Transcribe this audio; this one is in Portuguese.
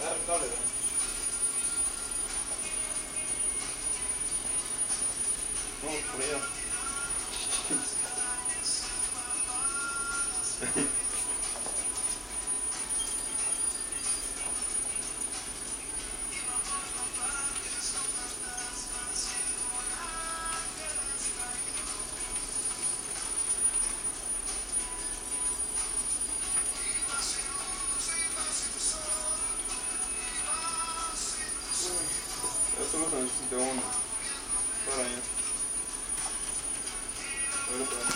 Agarra el cable, I don't know. Para allá. Ahora